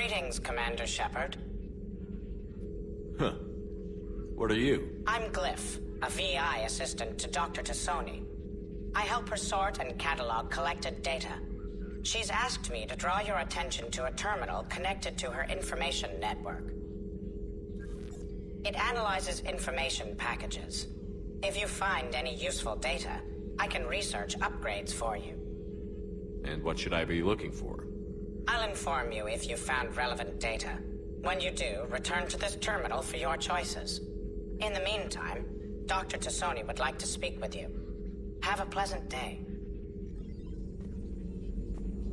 Greetings, Commander Shepard. Huh. What are you? I'm Glyph, a VI assistant to Dr. T'Soni. I help her sort and catalog collected data. She's asked me to draw your attention to a terminal connected to her information network. It analyzes information packages. If you find any useful data, I can research upgrades for you. And what should I be looking for? I'll inform you if you've found relevant data. When you do, return to this terminal for your choices. In the meantime, Dr. T'Soni would like to speak with you. Have a pleasant day.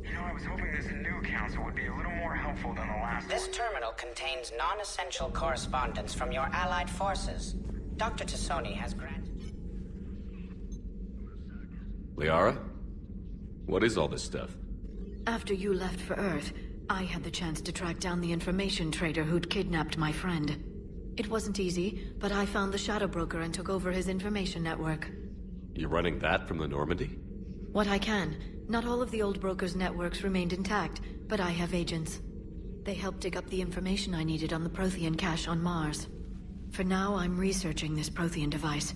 You know, I was hoping this new council would be a little more helpful than the last This one. terminal contains non-essential correspondence from your allied forces. Dr. T'Soni has granted... Liara? What is all this stuff? After you left for Earth, I had the chance to track down the information trader who'd kidnapped my friend. It wasn't easy, but I found the Shadow Broker and took over his information network. You're running that from the Normandy? What I can. Not all of the old broker's networks remained intact, but I have agents. They helped dig up the information I needed on the Prothean cache on Mars. For now, I'm researching this Prothean device.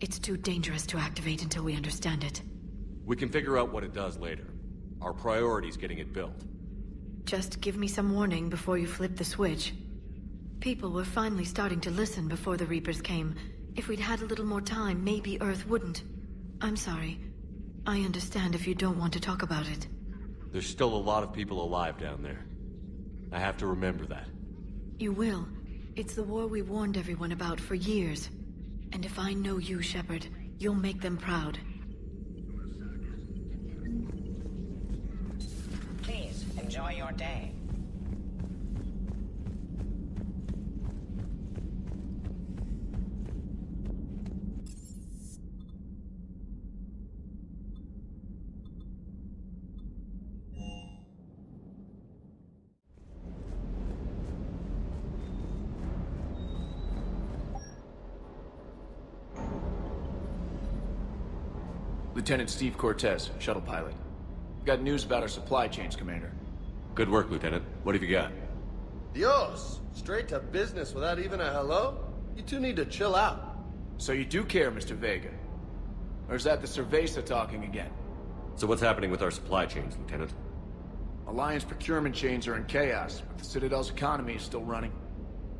It's too dangerous to activate until we understand it. We can figure out what it does later. Our priority's getting it built. Just give me some warning before you flip the switch. People were finally starting to listen before the Reapers came. If we'd had a little more time, maybe Earth wouldn't. I'm sorry. I understand if you don't want to talk about it. There's still a lot of people alive down there. I have to remember that. You will. It's the war we warned everyone about for years. And if I know you, Shepard, you'll make them proud. Enjoy your day. Lieutenant Steve Cortez, shuttle pilot. Got news about our supply chains, Commander. Good work, Lieutenant. What have you got? Dios, straight to business without even a hello? You two need to chill out. So you do care, Mr. Vega? Or is that the Cerveza talking again? So what's happening with our supply chains, Lieutenant? Alliance procurement chains are in chaos, but the Citadel's economy is still running.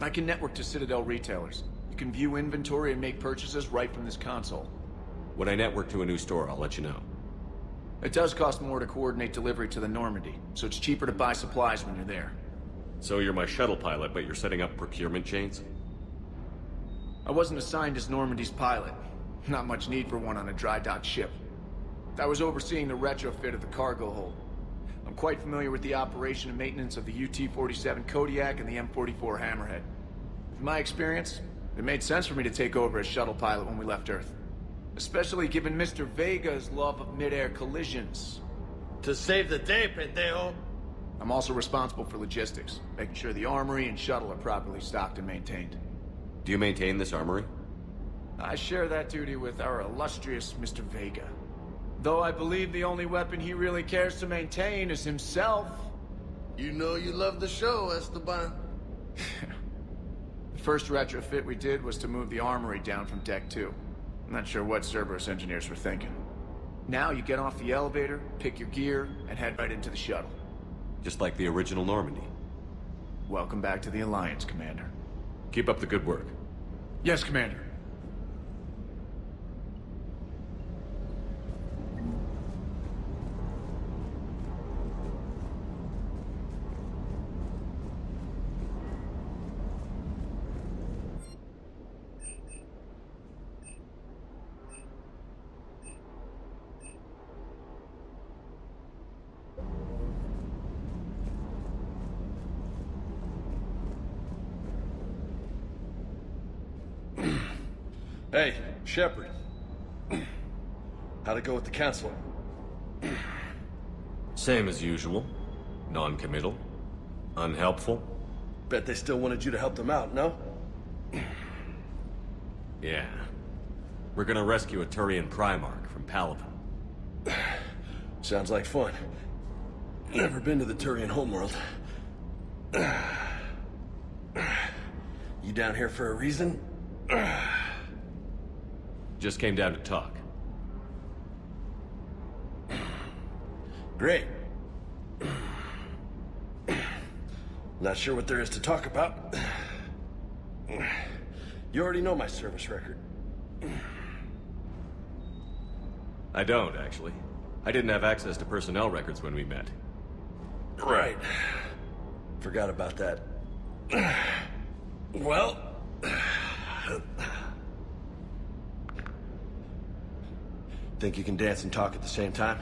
I can network to Citadel retailers. You can view inventory and make purchases right from this console. When I network to a new store, I'll let you know. It does cost more to coordinate delivery to the Normandy, so it's cheaper to buy supplies when you're there. So you're my shuttle pilot, but you're setting up procurement chains? I wasn't assigned as Normandy's pilot. Not much need for one on a dry dock ship. I was overseeing the retrofit of the cargo hold. I'm quite familiar with the operation and maintenance of the UT-47 Kodiak and the M44 Hammerhead. From my experience, it made sense for me to take over as shuttle pilot when we left Earth. Especially given Mr. Vega's love of mid-air collisions. To save the day, pendejo. I'm also responsible for logistics, making sure the armory and shuttle are properly stocked and maintained. Do you maintain this armory? I share that duty with our illustrious Mr. Vega. Though I believe the only weapon he really cares to maintain is himself. You know you love the show, Esteban. The first retrofit we did was to move the armory down from Deck 2. I'm not sure what Cerberus engineers were thinking. Now you get off the elevator, pick your gear, and head right into the shuttle. Just like the original Normandy. Welcome back to the Alliance, Commander. Keep up the good work. Yes, Commander. Hey, Shepard. How'd it go with the council? Same as usual. Non-committal. Unhelpful. Bet they still wanted you to help them out, no? Yeah. We're gonna rescue a Turian Primarch from Palaven. Sounds like fun. Never been to the Turian homeworld. You down here for a reason? Just came down to talk. Great. Not sure what there is to talk about. You already know my service record. I don't, actually. I didn't have access to personnel records when we met. Right. Forgot about that. Well... Think you can dance and talk at the same time?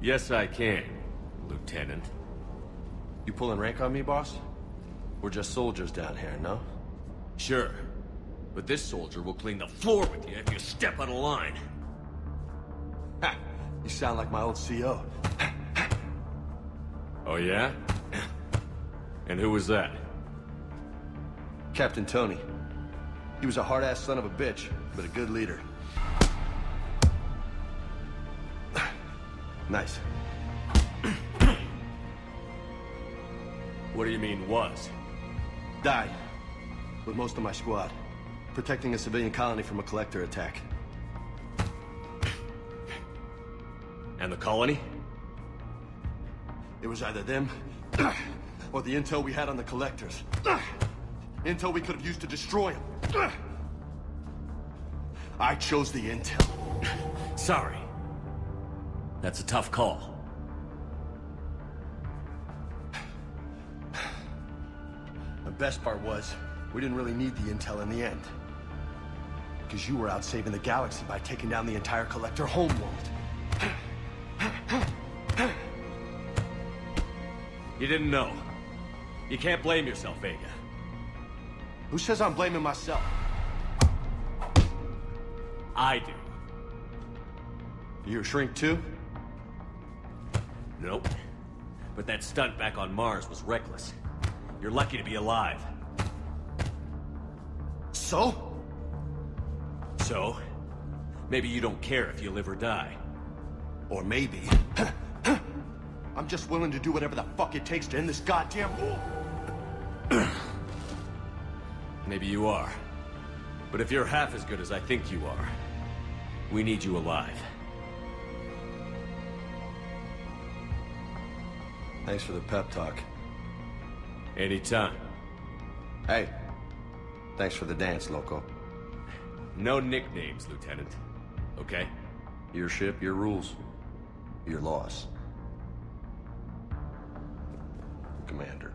Yes, I can, Lieutenant. You pulling rank on me, boss? We're just soldiers down here, no? Sure. But this soldier will clean the floor with you if you step out of line. Ha! You sound like my old CO. Oh, yeah? And who was that? Captain Toni. He was a hard-ass son of a bitch, but a good leader. Nice. What do you mean, was? Died. With most of my squad. Protecting a civilian colony from a collector attack. And the colony? It was either them, or the intel we had on the collectors. Intel we could have used to destroy them. I chose the intel. Sorry. That's a tough call. The best part was, we didn't really need the intel in the end. Because you were out saving the galaxy by taking down the entire Collector homeworld. You didn't know. You can't blame yourself, Vega. Who says I'm blaming myself? I do. You a shrink too? Nope. But that stunt back on Mars was reckless. You're lucky to be alive. So? So, maybe you don't care if you live or die. Or maybe... I'm just willing to do whatever the fuck it takes to end this goddamn war. Maybe you are. But if you're half as good as I think you are, we need you alive. Thanks for the pep talk. Anytime. Hey, thanks for the dance, Loco. No nicknames, Lieutenant. Okay? Your ship, your rules. Your loss. Commander.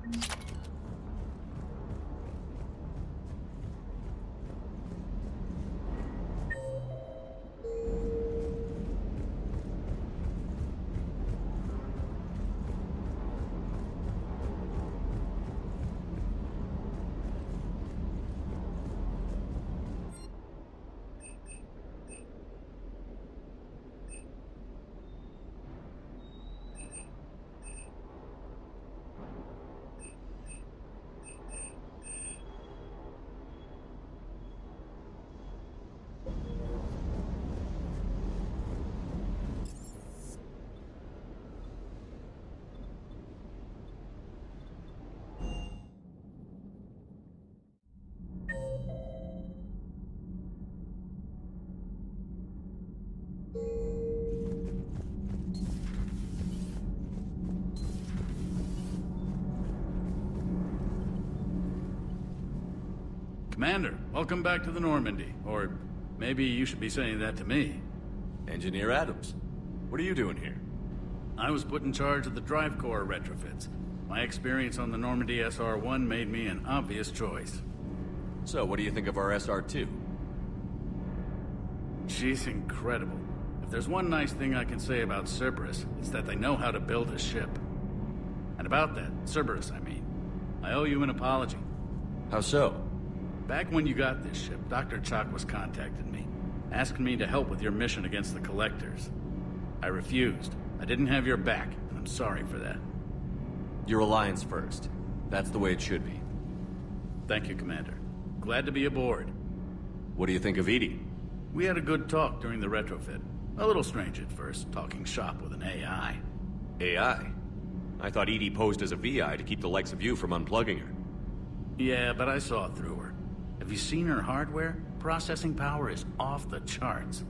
Commander, welcome back to the Normandy. Or maybe you should be saying that to me. Engineer Adams. What are you doing here? I was put in charge of the drive core retrofits. My experience on the Normandy SR-1 made me an obvious choice. So, what do you think of our SR-2? She's incredible. If there's one nice thing I can say about Cerberus, it's that they know how to build a ship. And about that, Cerberus, I mean, I owe you an apology. How so? Back when you got this ship, Dr. Chakwas contacted me, asking me to help with your mission against the Collectors. I refused. I didn't have your back, and I'm sorry for that. Your alliance first. That's the way it should be. Thank you, Commander. Glad to be aboard. What do you think of EDI? We had a good talk during the retrofit. A little strange at first, talking shop with an AI. AI? I thought EDI posed as a VI to keep the likes of you from unplugging her. Yeah, but I saw through her. Have you seen her hardware? Processing power is off the charts.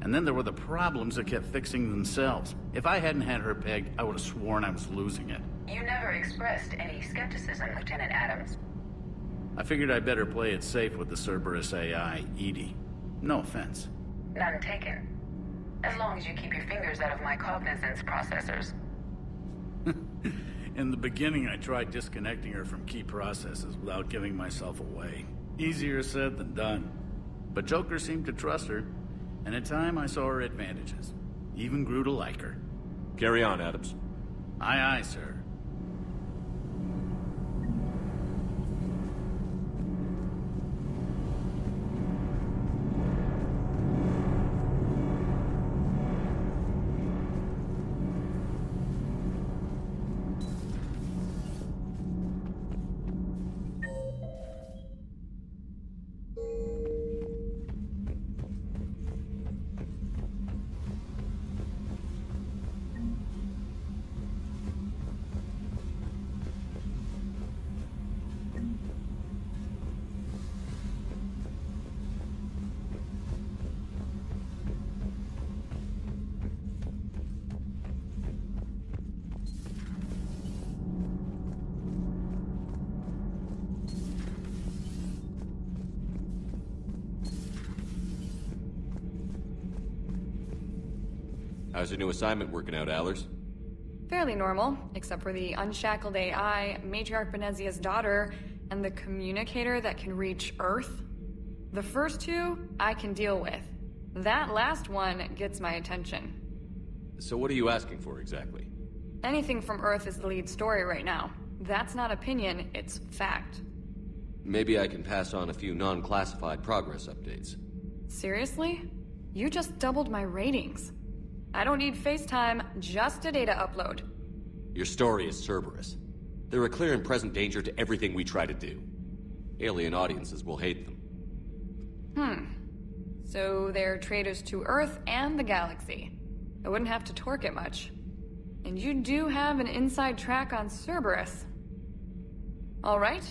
And then there were the problems that kept fixing themselves. If I hadn't had her pegged, I would have sworn I was losing it. You never expressed any skepticism, Lieutenant Adams. I figured I'd better play it safe with the Cerberus AI, EDI. No offense. None taken. As long as you keep your fingers out of my cognizance processors. In the beginning, I tried disconnecting her from key processes without giving myself away. Easier said than done. But Joker seemed to trust her, and in time I saw her advantages. Even grew to like her. Carry on, Adams. Aye, aye, sir. How's your new assignment working out, Allers? Fairly normal, except for the unshackled AI, Matriarch Benezia's daughter, and the communicator that can reach Earth. The first two, I can deal with. That last one gets my attention. So what are you asking for exactly? Anything from Earth is the lead story right now. That's not opinion, it's fact. Maybe I can pass on a few non-classified progress updates. Seriously? You just doubled my ratings. I don't need FaceTime, just a data upload. Your story is Cerberus. They're a clear and present danger to everything we try to do. Alien audiences will hate them. Hmm. So they're traitors to Earth and the galaxy. I wouldn't have to torque it much. And you do have an inside track on Cerberus. Alright,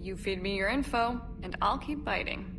you feed me your info, and I'll keep biting.